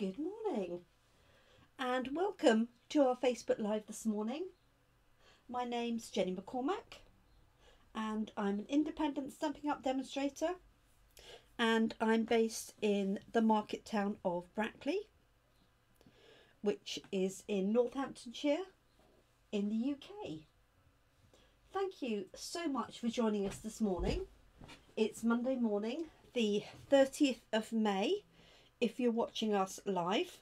Good morning and welcome to our Facebook Live this morning. My name's Jenny McCormac and I'm an independent Stampin' Up demonstrator and I'm based in the market town of Brackley which is in Northamptonshire in the UK. Thank you so much for joining us this morning. It's Monday morning, the 30th of May, if you're watching us live.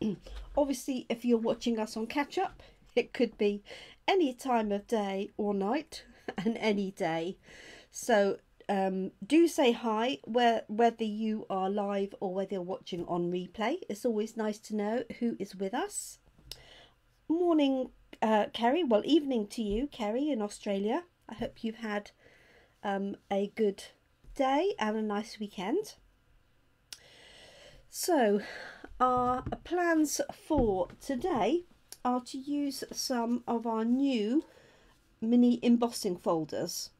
Obviously, if you're watching us on catch up, it could be any time of day or night and any day. So um, do say hi where, whether you are live or whether you're watching on replay. It's always nice to know who is with us. Morning, uh, Kerry. Well, evening to you, Kerry, in Australia. I hope you've had um, a good day and a nice weekend. So, our plans for today are to use some of our new mini embossing folders.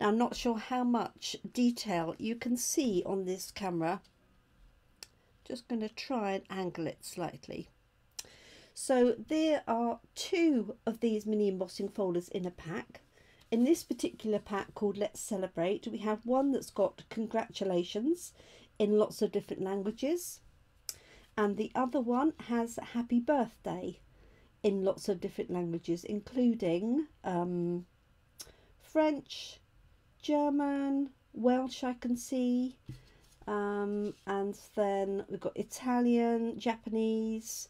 Now, I'm not sure how much detail you can see on this camera. Just going to try and angle it slightly. So there are two of these mini embossing folders in a pack. In this particular pack called Let's Celebrate, we have one that's got congratulations in lots of different languages. And the other one has happy birthday in lots of different languages, including um, French, German, Welsh I can see, um, and then we've got Italian, Japanese,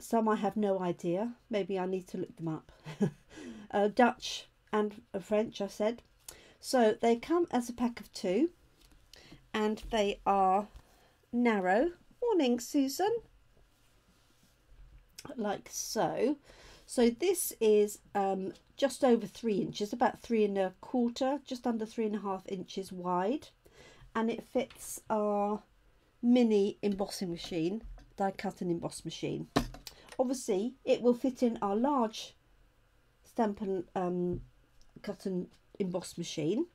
some I have no idea. Maybe I need to look them up. uh, Dutch and French, I said. So they come as a pack of two and they are narrow. Morning, Susan. Like so. So this is um, just over three inches, about three and a quarter, just under three and a half inches wide. And it fits our mini embossing machine, die cut and emboss machine obviously it will fit in our large stamp and um, cut and emboss machine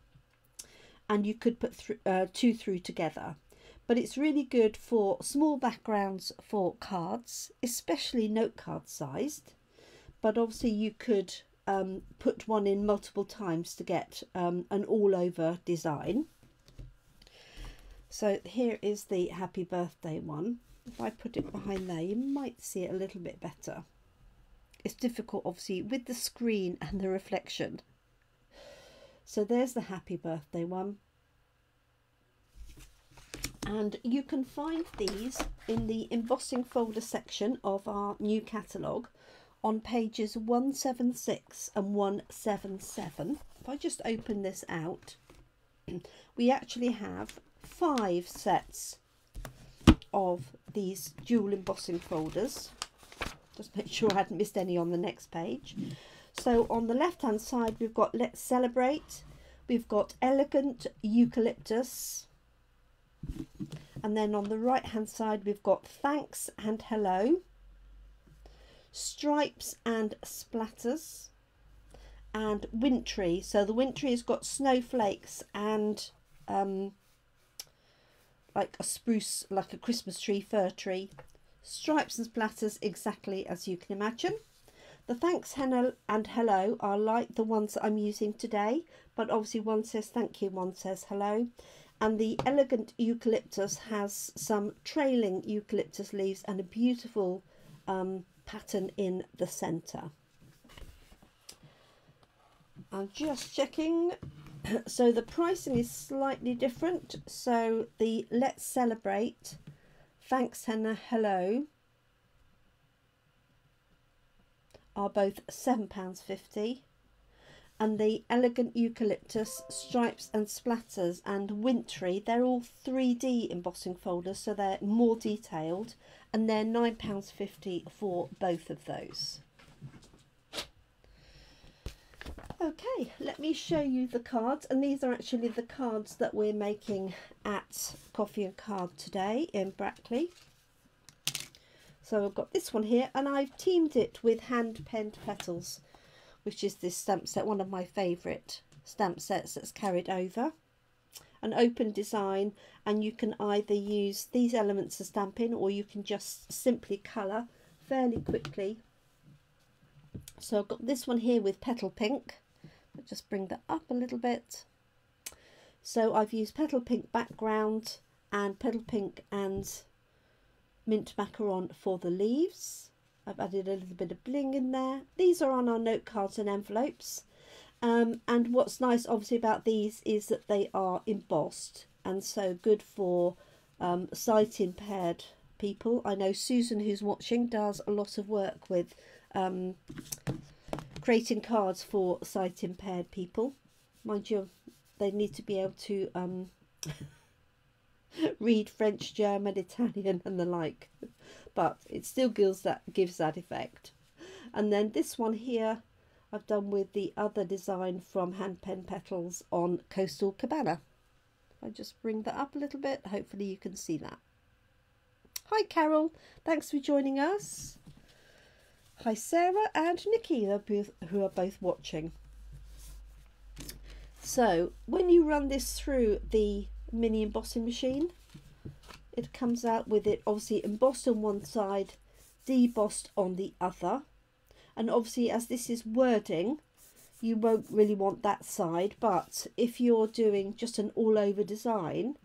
and you could put th uh, two through together. But it's really good for small backgrounds for cards especially note card sized. But obviously you could um, put one in multiple times to get um, an all over design. So here is the happy birthday one. If I put it behind there you might see it a little bit better. It's difficult obviously with the screen and the reflection so there's the happy birthday one and you can find these in the embossing folder section of our new catalogue on pages 176 and 177 if I just open this out we actually have five sets of these dual embossing folders. Just make sure I hadn't missed any on the next page. So on the left hand side we've got Let's Celebrate, we've got Elegant Eucalyptus, and then on the right hand side we've got Thanks and Hello, Stripes and Splatters, and Wintry. So the Wintry has got snowflakes and um, like a spruce, like a Christmas tree, fir tree. Stripes and splatters exactly as you can imagine. The thanks and hello are like the ones that I'm using today, but obviously one says thank you, one says hello. And the elegant eucalyptus has some trailing eucalyptus leaves and a beautiful um, pattern in the centre. I'm just checking so the pricing is slightly different. So the Let's Celebrate, Thanks and Hello are both £7.50 and the Elegant Eucalyptus, Stripes and Splatters and Wintry, they're all 3D embossing folders so they're more detailed and they're £9.50 for both of those. Okay, let me show you the cards and these are actually the cards that we're making at Coffee and Card today in Brackley. So I've got this one here and I've teamed it with Hand Penned Petals, which is this stamp set, one of my favourite stamp sets that's carried over. an open design and you can either use these elements as stamping or you can just simply colour fairly quickly. So I've got this one here with petal pink. I'll just bring that up a little bit. So I've used petal pink background and petal pink and mint macaron for the leaves. I've added a little bit of bling in there. These are on our note cards and envelopes. Um, and what's nice obviously about these is that they are embossed and so good for um, sight impaired people. I know Susan who's watching does a lot of work with um, creating cards for sight impaired people. Mind you, they need to be able to um, read French, German, Italian and the like. But it still gives that, gives that effect. And then this one here I've done with the other design from Hand Pen Petals on Coastal Cabana. I just bring that up a little bit, hopefully you can see that. Hi Carol, thanks for joining us. Hi Sarah and Nikki, who are both watching. So when you run this through the mini embossing machine, it comes out with it obviously embossed on one side, debossed on the other. And obviously as this is wording you won't really want that side but if you're doing just an all over design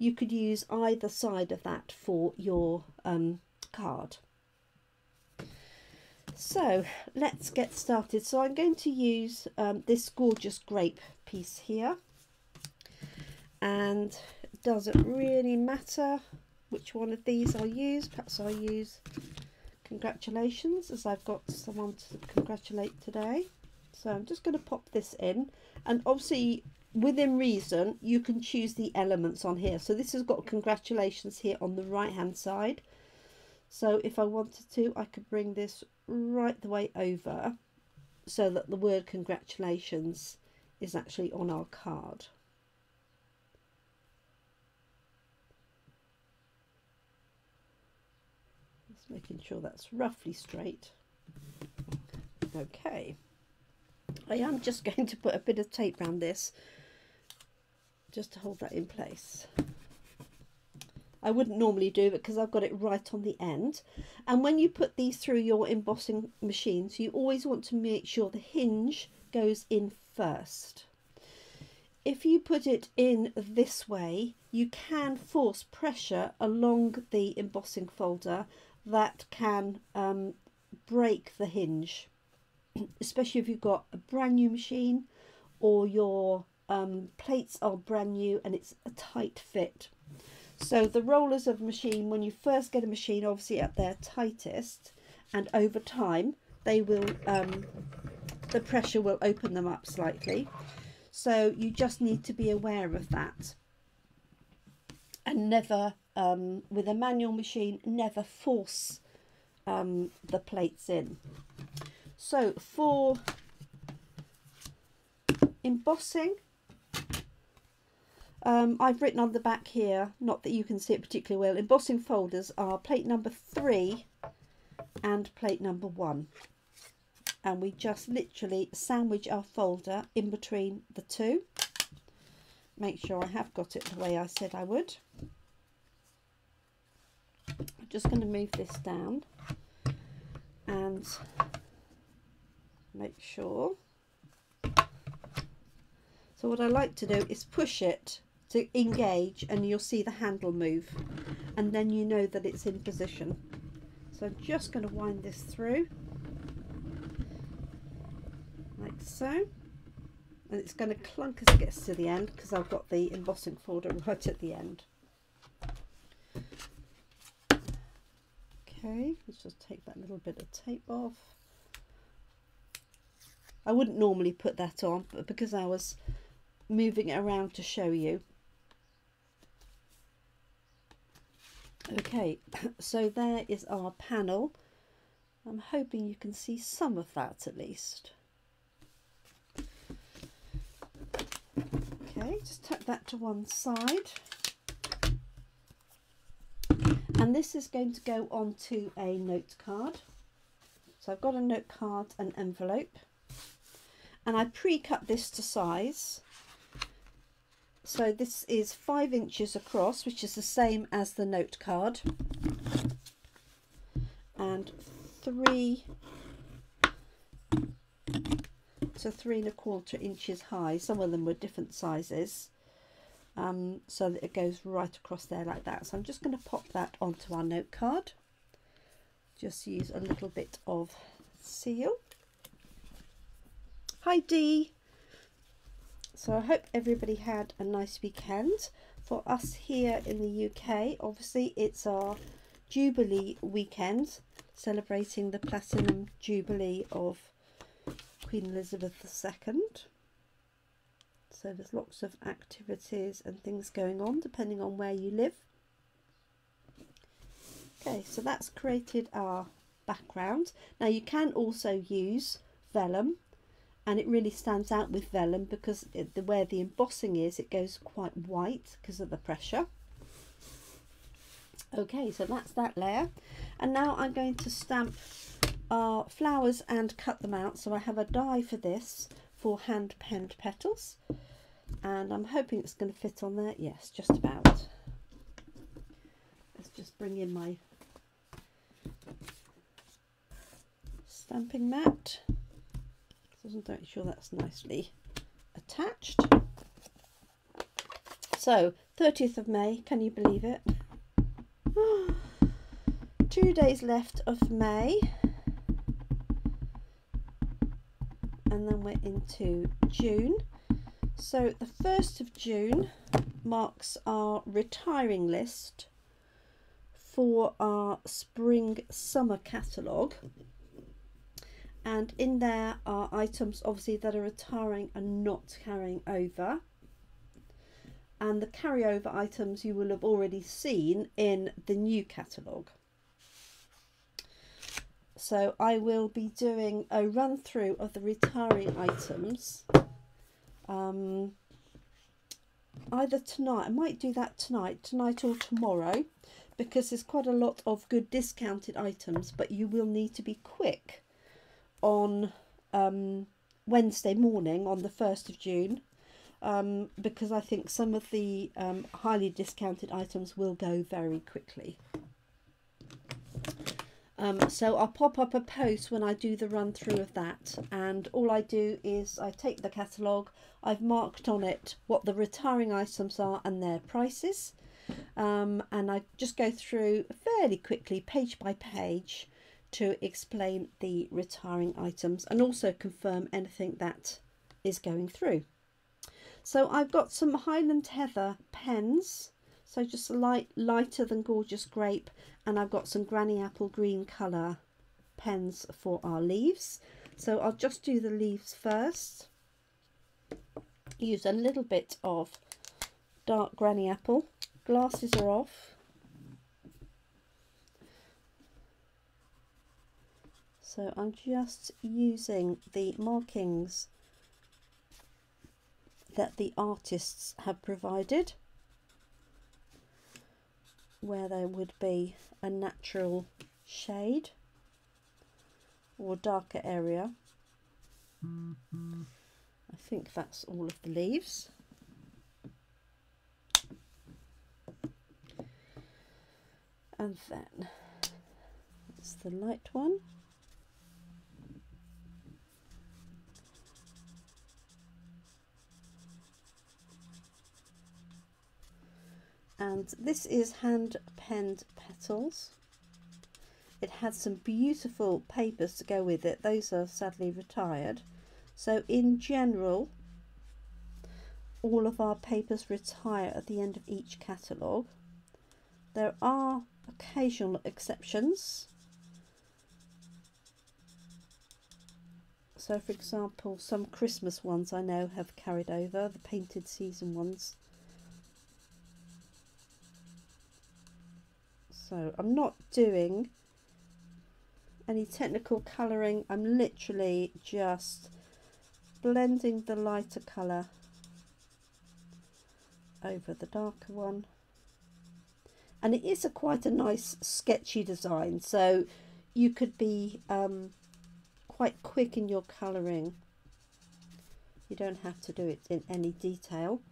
you could use either side of that for your um, card. So let's get started. So I'm going to use um, this gorgeous grape piece here and it doesn't really matter which one of these I use perhaps I use congratulations as I've got someone to congratulate today. So I'm just going to pop this in and obviously within reason you can choose the elements on here. So this has got congratulations here on the right hand side. So if I wanted to I could bring this right the way over so that the word congratulations is actually on our card. Making sure that's roughly straight. Okay, I am just going to put a bit of tape around this just to hold that in place. I wouldn't normally do it because I've got it right on the end. And when you put these through your embossing machines, you always want to make sure the hinge goes in first. If you put it in this way, you can force pressure along the embossing folder that can um, break the hinge, especially if you've got a brand new machine or your um, plates are brand new and it's a tight fit. So the rollers of the machine, when you first get a machine, obviously at their tightest, and over time they will, um, the pressure will open them up slightly. So you just need to be aware of that and never um, with a manual machine never force um, the plates in. So for embossing, um, I've written on the back here, not that you can see it particularly well, embossing folders are plate number three and plate number one. And we just literally sandwich our folder in between the two. Make sure I have got it the way I said I would just going to move this down and make sure. So what I like to do is push it to engage and you'll see the handle move and then you know that it's in position. So I'm just going to wind this through like so and it's going to clunk as it gets to the end because I've got the embossing folder right at the end. Okay, let's just take that little bit of tape off. I wouldn't normally put that on, but because I was moving it around to show you. Okay, so there is our panel. I'm hoping you can see some of that at least. Okay, just tuck that to one side and this is going to go onto a note card so I've got a note card and envelope and I pre-cut this to size so this is five inches across, which is the same as the note card. And three to three and a quarter inches high. Some of them were different sizes. Um, so that it goes right across there like that. So I'm just going to pop that onto our note card. Just use a little bit of seal. Hi Dee. So I hope everybody had a nice weekend. For us here in the UK, obviously it's our Jubilee weekend, celebrating the Platinum Jubilee of Queen Elizabeth II. So there's lots of activities and things going on depending on where you live. Okay, so that's created our background. Now you can also use vellum and it really stands out with vellum because it, the where the embossing is it goes quite white because of the pressure okay so that's that layer and now I'm going to stamp our flowers and cut them out so I have a die for this for hand penned petals and I'm hoping it's going to fit on there yes just about let's just bring in my stamping mat doesn't make sure that's nicely attached. So, 30th of May, can you believe it? Two days left of May. And then we're into June. So the 1st of June marks our retiring list for our spring summer catalogue. And in there are items obviously that are retiring and not carrying over. And the carryover items you will have already seen in the new catalogue so I will be doing a run through of the retiring items um, either tonight I might do that tonight tonight or tomorrow because there's quite a lot of good discounted items but you will need to be quick on um, Wednesday morning on the 1st of June um, because I think some of the um, highly discounted items will go very quickly. Um, so I'll pop up a post when I do the run through of that. And all I do is I take the catalogue, I've marked on it what the retiring items are and their prices. Um, and I just go through fairly quickly page by page to explain the retiring items and also confirm anything that is going through. So I've got some Highland Heather pens, so just a light lighter than Gorgeous Grape, and I've got some Granny Apple Green colour pens for our leaves. So I'll just do the leaves first. Use a little bit of dark Granny Apple. Glasses are off. So I'm just using the markings that the artists have provided where there would be a natural shade or darker area. Mm -hmm. I think that's all of the leaves. And then it's the light one. And this is hand penned petals. It had some beautiful papers to go with it. Those are sadly retired. So in general all of our papers retire at the end of each catalogue. There are occasional exceptions. So for example some Christmas ones I know have carried over the painted season ones So I'm not doing any technical colouring. I'm literally just blending the lighter colour over the darker one. And it is a quite a nice sketchy design. So you could be um, quite quick in your colouring. You don't have to do it in any detail.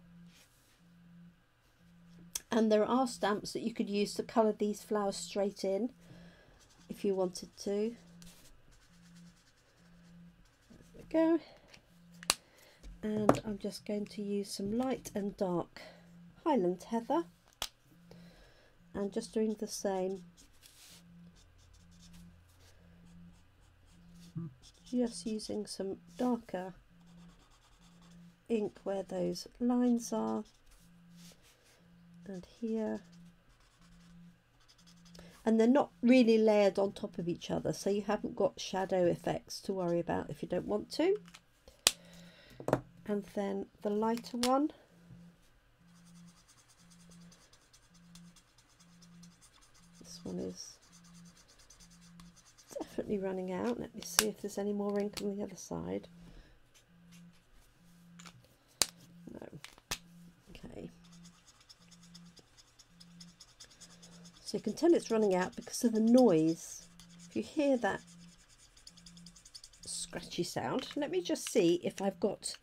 And there are stamps that you could use to colour these flowers straight in if you wanted to. There we go. And I'm just going to use some light and dark Highland Heather and just doing the same just using some darker ink where those lines are and here. And they're not really layered on top of each other so you haven't got shadow effects to worry about if you don't want to. And then the lighter one. This one is definitely running out. Let me see if there's any more ink on the other side So you can tell it's running out because of the noise. If you hear that scratchy sound, let me just see if I've got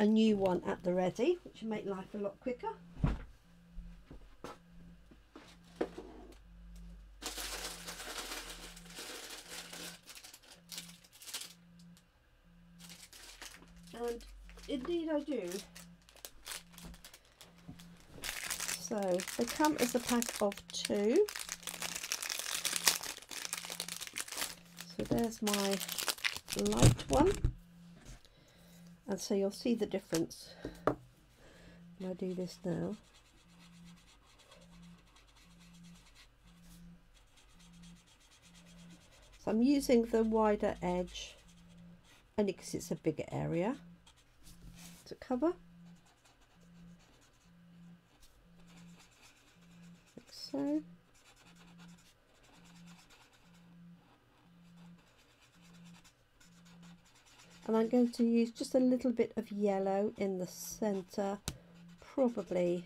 a new one at the ready, which will make life a lot quicker. And indeed I do. So they come as a pack of two. So there's my light one. And so you'll see the difference when I do this now. So I'm using the wider edge only because it's a bigger area to cover. And I'm going to use just a little bit of yellow in the centre, probably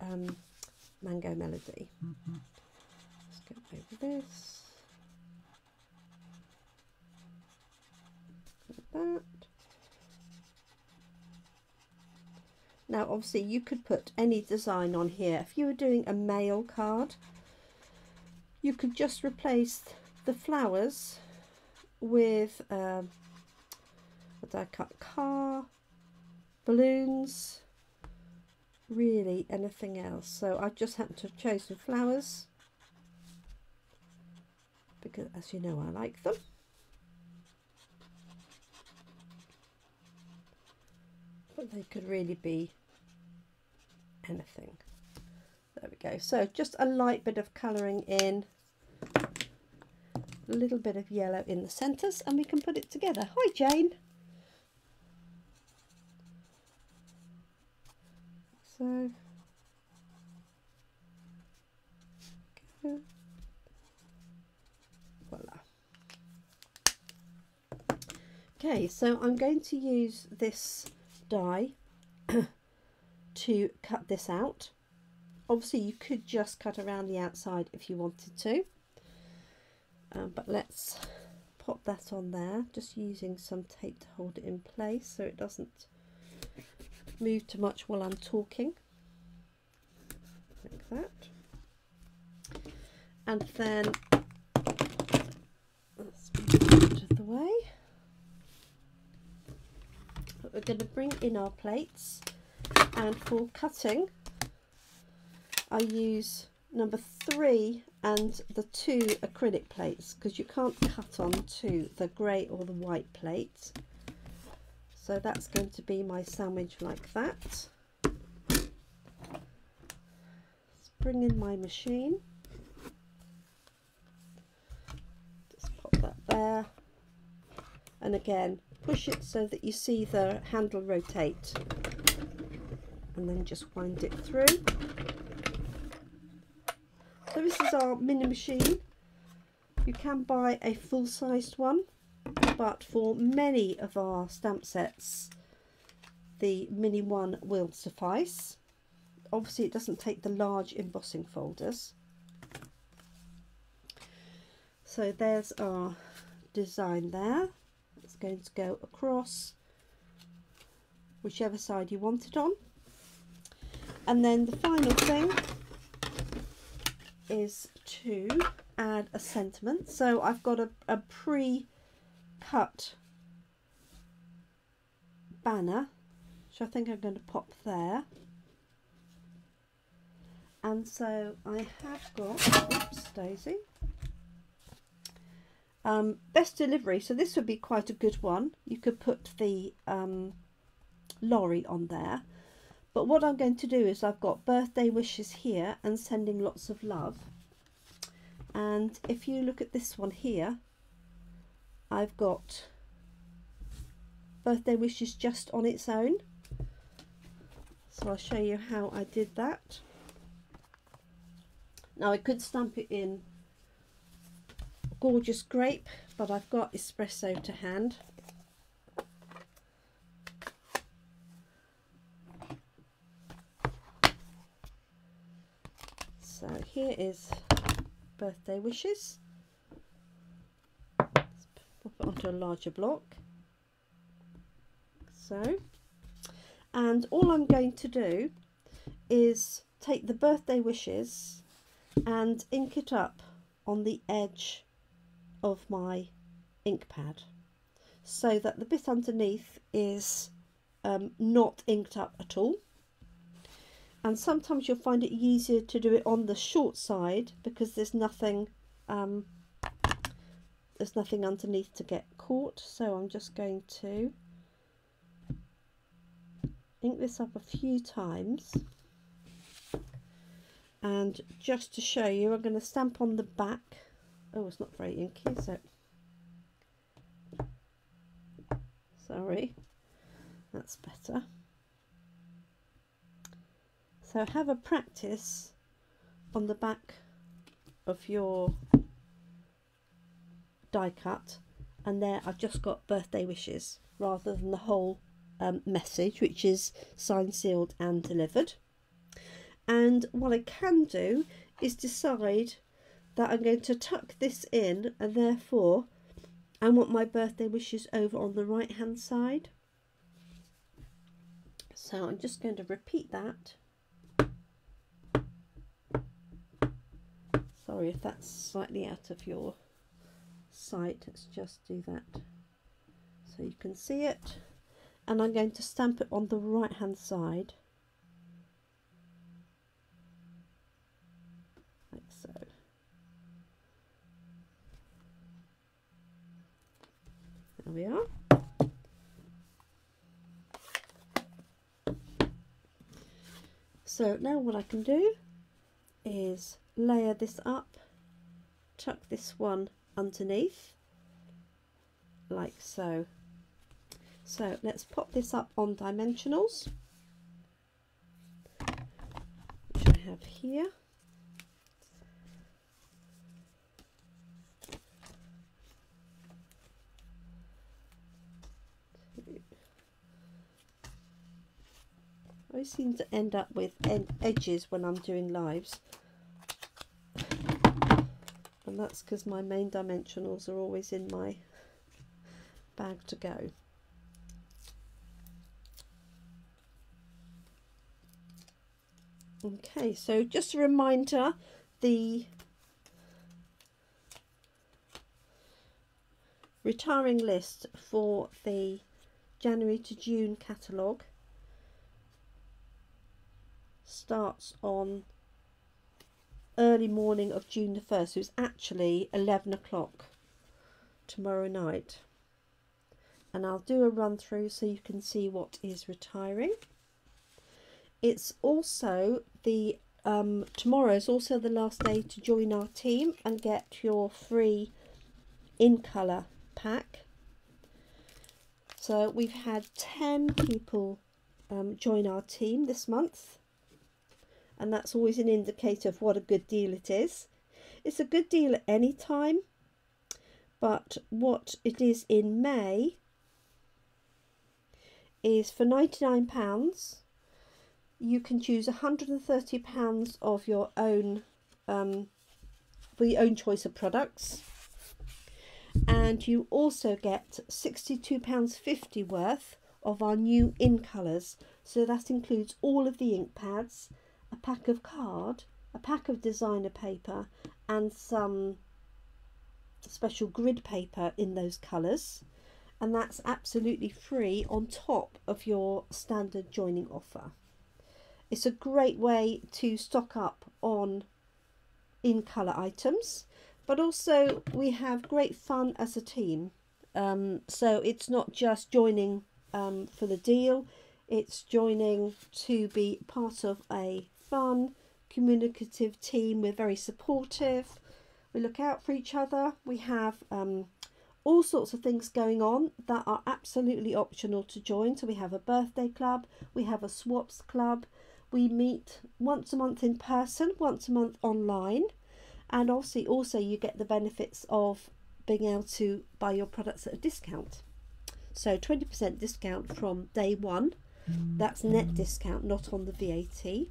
um, Mango Melody. Mm -hmm. Let's go over this. Like that. Now obviously you could put any design on here. If you were doing a male card, you could just replace the flowers with um, what I cut? Car, balloons, really anything else. So I just happened to have chosen flowers because as you know I like them. But they could really be anything. There we go. So just a light bit of colouring in, a little bit of yellow in the centres and we can put it together. Hi Jane. So voila. Okay, so I'm going to use this die to cut this out. Obviously you could just cut around the outside if you wanted to. Um, but let's pop that on there just using some tape to hold it in place so it doesn't move too much while I'm talking like that and then let's out of the way but we're going to bring in our plates and for cutting I use number three and the two acrylic plates because you can't cut onto the grey or the white plate so that's going to be my sandwich like that. Let's bring in my machine. Just pop that there. And again push it so that you see the handle rotate and then just wind it through. So this is our mini machine. You can buy a full-sized one, but for many of our stamp sets, the mini one will suffice. Obviously it doesn't take the large embossing folders. So there's our design there. It's going to go across whichever side you want it on And then the final thing is to add a sentiment. So I've got a, a pre-cut banner, which I think I'm going to pop there. And so I have got, oops, Daisy, um, best delivery. So this would be quite a good one. You could put the um, lorry on there. But what I'm going to do is I've got birthday wishes here and sending lots of love. And if you look at this one here, I've got birthday wishes just on its own. So I'll show you how I did that. Now I could stamp it in gorgeous grape, but I've got espresso to hand. So here is birthday wishes. Let's pop it onto a larger block. So, and all I'm going to do is take the birthday wishes and ink it up on the edge of my ink pad so that the bit underneath is um, not inked up at all and sometimes you'll find it easier to do it on the short side because there's nothing um, there's nothing underneath to get caught. So I'm just going to ink this up a few times. And just to show you I'm going to stamp on the back. Oh it's not very inky it sorry. That's better so have a practice on the back of your die cut. And there I've just got birthday wishes rather than the whole um, message which is signed sealed and delivered. And what I can do is decide that I'm going to tuck this in and therefore I want my birthday wishes over on the right hand side. So I'm just going to repeat that Sorry if that's slightly out of your sight. Let's just do that so you can see it. And I'm going to stamp it on the right hand side. Like so. There we are. So now what I can do is layer this up, tuck this one underneath, like so. So let's pop this up on dimensionals, which I have here. I seem to end up with edges when I'm doing lives that's because my main dimensionals are always in my bag to go. Okay, so just a reminder, the retiring list for the January to June catalogue starts on early morning of June the 1st. So it's actually 11 o'clock tomorrow night. And I'll do a run through so you can see what is retiring. It's also the um, tomorrow is also the last day to join our team and get your free in colour pack. So we've had 10 people um, join our team this month and that's always an indicator of what a good deal it is. It's a good deal at any time, but what it is in May is for £99 you can choose £130 of your own um, for your own choice of products and you also get £62.50 worth of our new in colours So that includes all of the ink pads, a pack of card, a pack of designer paper, and some special grid paper in those colours. And that's absolutely free on top of your standard joining offer. It's a great way to stock up on in colour items, but also we have great fun as a team. Um, so it's not just joining um, for the deal, it's joining to be part of a fun, communicative team. We're very supportive. We look out for each other. We have um, all sorts of things going on that are absolutely optional to join. So we have a birthday club, we have a swaps club, we meet once a month in person, once a month online, and obviously also you get the benefits of being able to buy your products at a discount. So 20% discount from day one that's net discount, not on the VAT.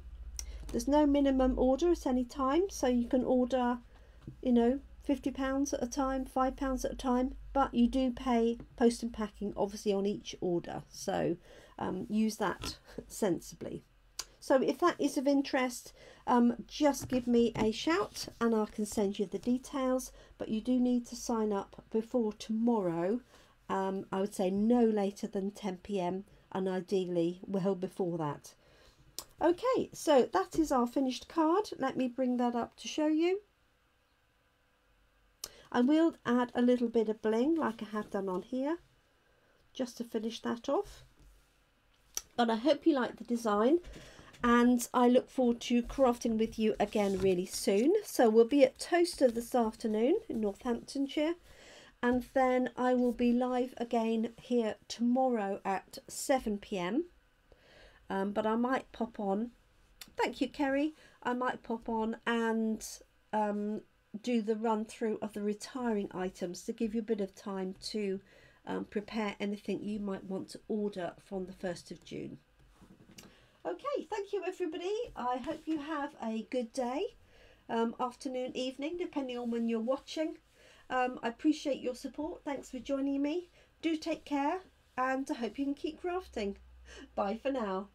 There's no minimum order at any time, so you can order, you know, £50 at a time, £5 at a time, but you do pay post and packing obviously on each order, so um, use that sensibly. So if that is of interest, um, just give me a shout and I can send you the details, but you do need to sign up before tomorrow. Um, I would say no later than 10 pm and ideally well before that. Okay, so that is our finished card. Let me bring that up to show you. I will add a little bit of bling like I have done on here, just to finish that off. But I hope you like the design and I look forward to crafting with you again really soon. So we'll be at Towcester this afternoon in Northamptonshire and then I will be live again here tomorrow at 7 pm. Um, but I might pop on. Thank you, Kerry. I might pop on and um, do the run through of the retiring items to give you a bit of time to um, prepare anything you might want to order from the 1st of June. Okay, thank you everybody. I hope you have a good day, um, afternoon, evening, depending on when you're watching. Um, I appreciate your support. Thanks for joining me. Do take care and I hope you can keep crafting. Bye for now.